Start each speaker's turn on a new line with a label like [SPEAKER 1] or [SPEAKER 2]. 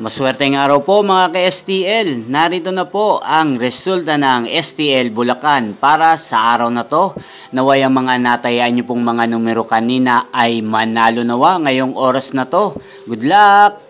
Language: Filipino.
[SPEAKER 1] Maswerteng araw po mga ka-STL. Narito na po ang resulta ng STL Bulacan para sa araw na to. Naway ang mga natayaan niyo pong mga numero kanina ay manalo nawa ngayong oras na to. Good luck!